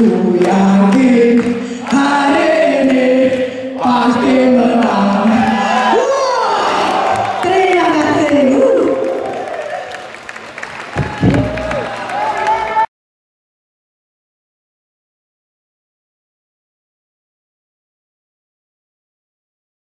we are here